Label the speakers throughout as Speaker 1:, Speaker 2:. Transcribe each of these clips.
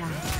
Speaker 1: down.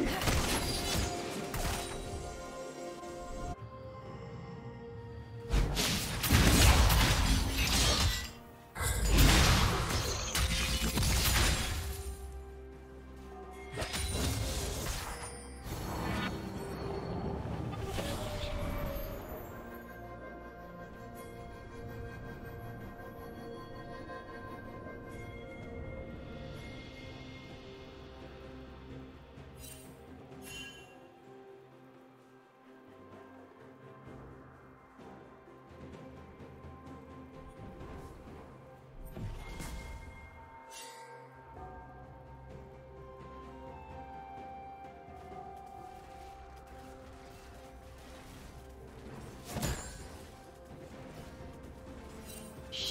Speaker 1: Yeah.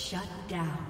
Speaker 1: Shut down.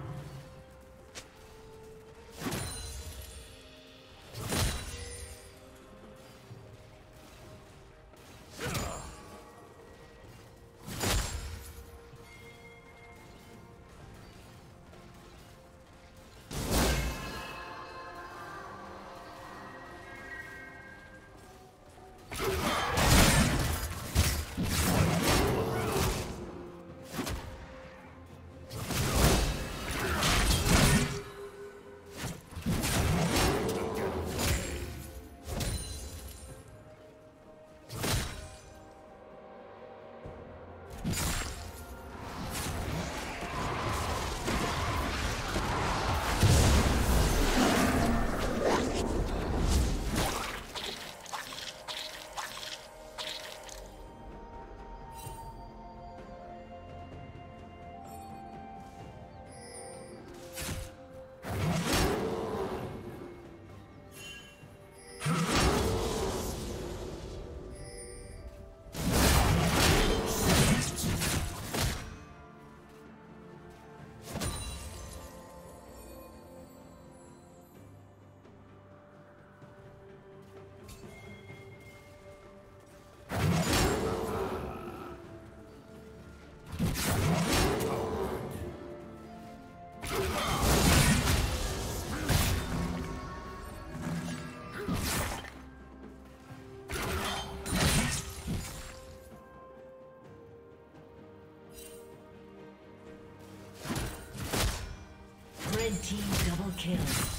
Speaker 1: Kill.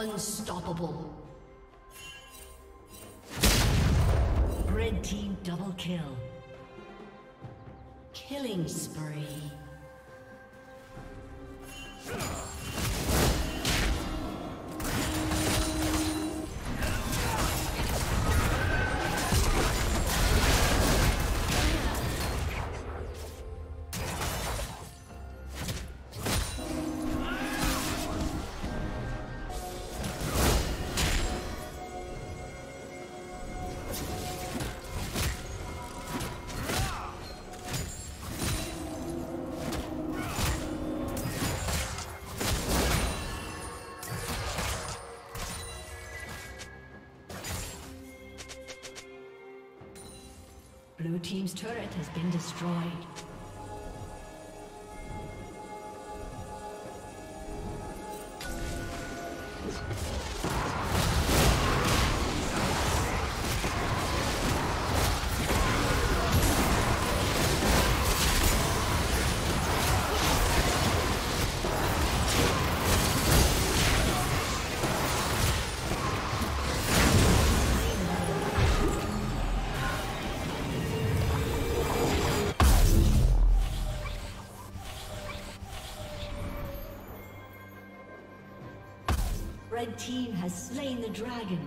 Speaker 1: Unstoppable. Red team double kill. Killing spree. Been destroyed. Slain the dragon.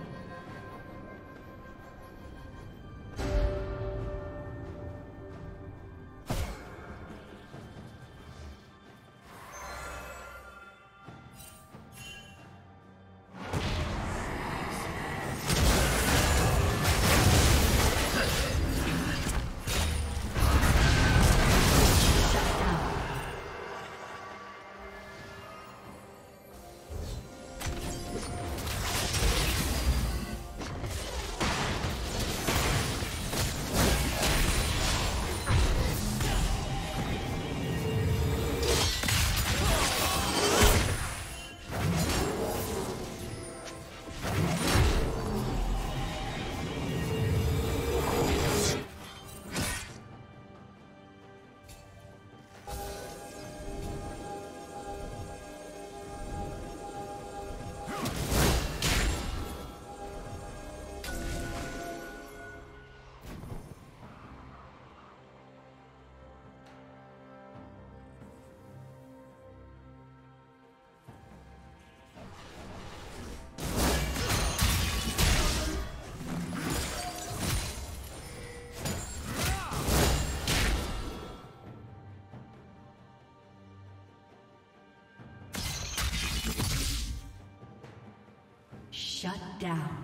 Speaker 1: Down.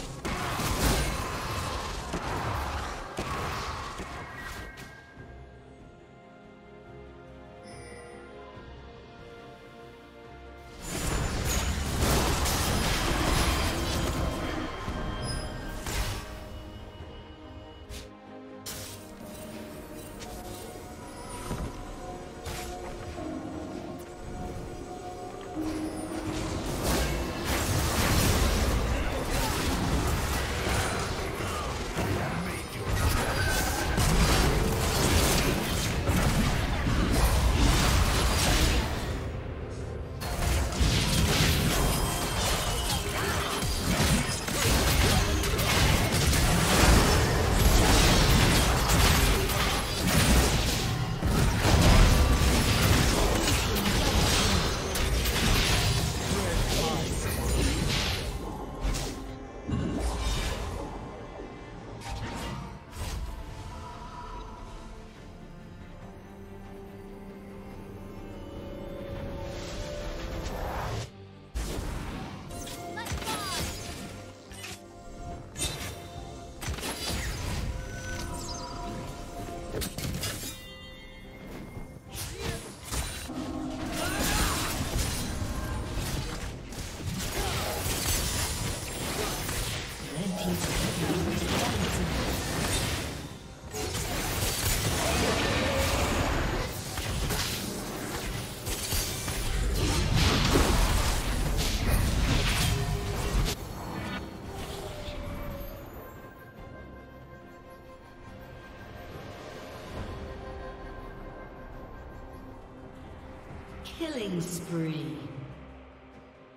Speaker 1: Spree.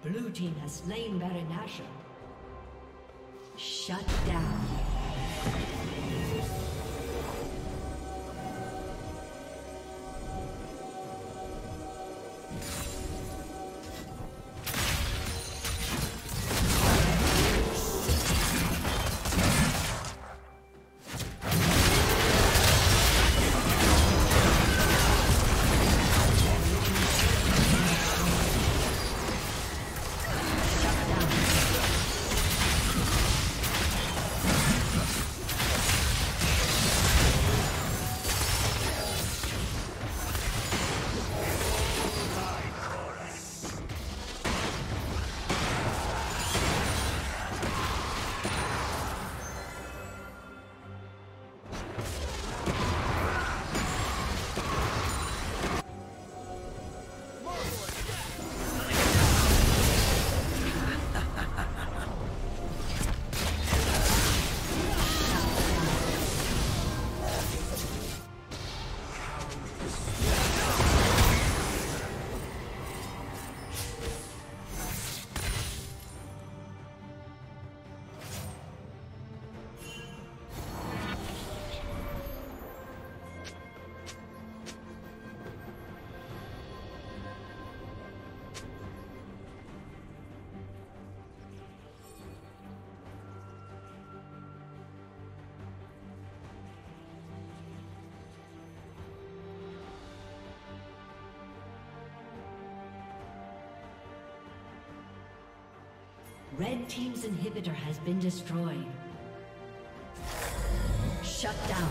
Speaker 1: Blue team has slain Baron Nashor. Shut down. Red Team's inhibitor has been destroyed. Shut down.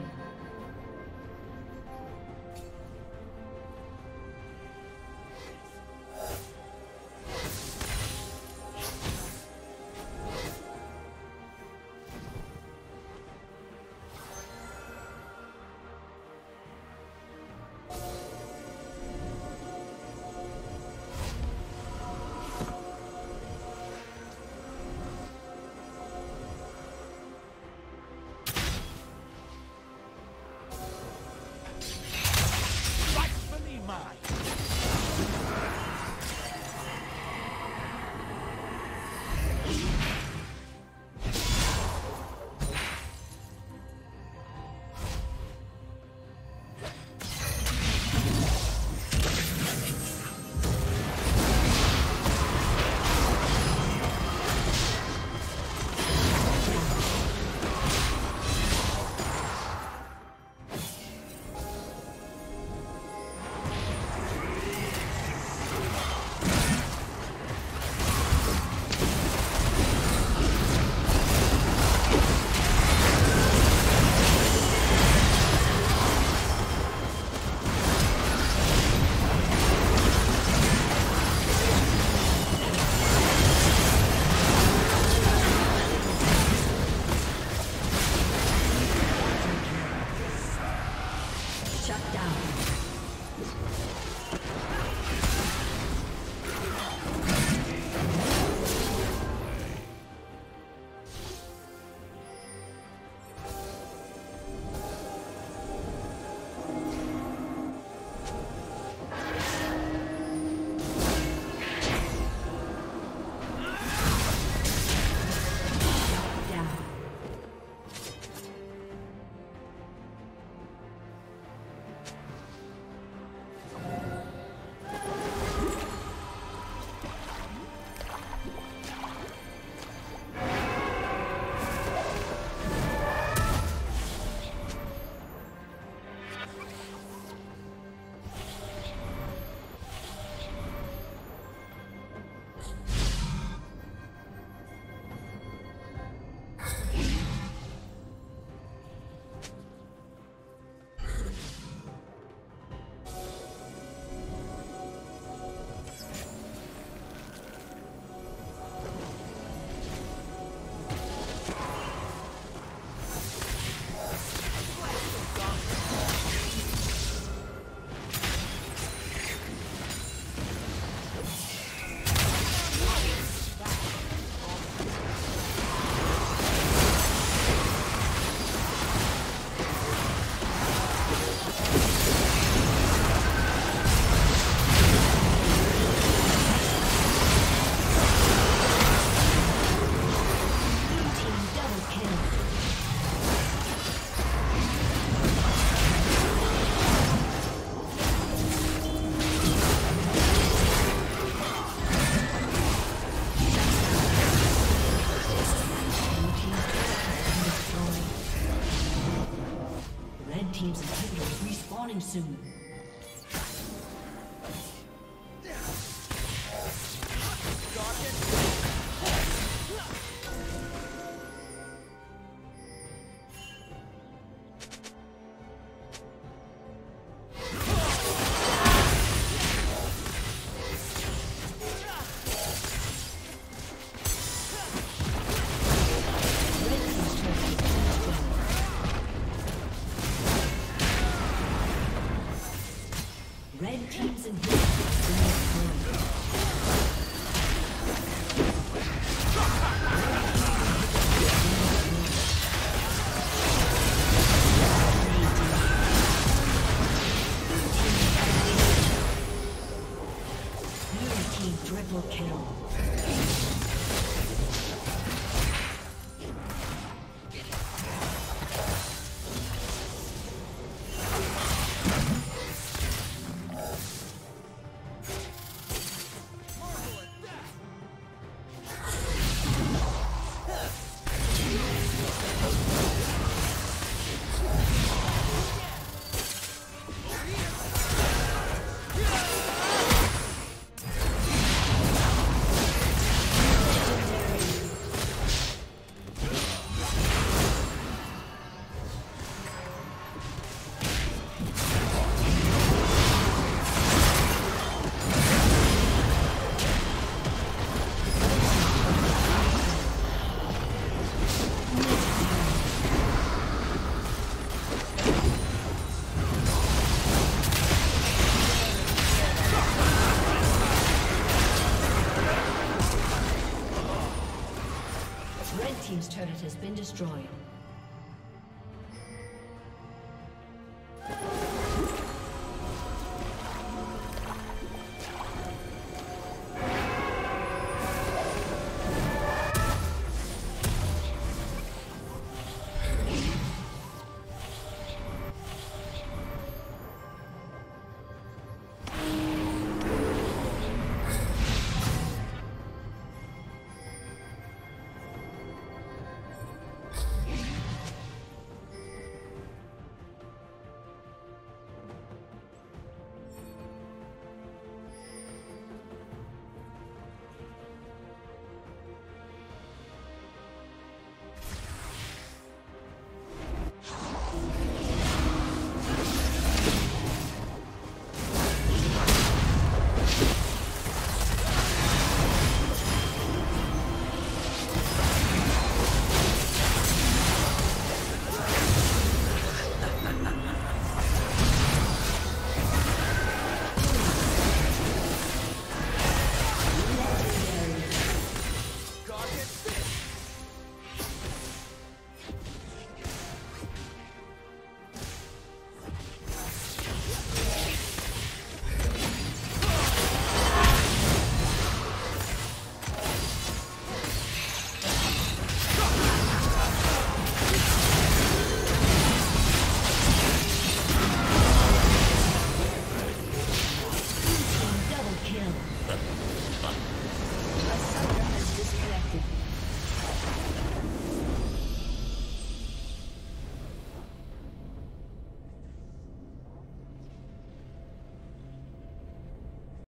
Speaker 2: Been destroyed.